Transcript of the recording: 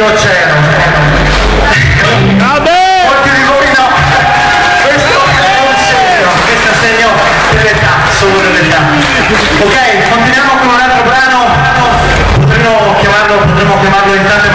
io c'ero. Vabbè! Molti di voi no. Questo è un segno, questo è un segno dell'età, solo dell'età. Ok, continuiamo con un altro brano, potremmo chiamarlo, potremmo chiamarlo intanto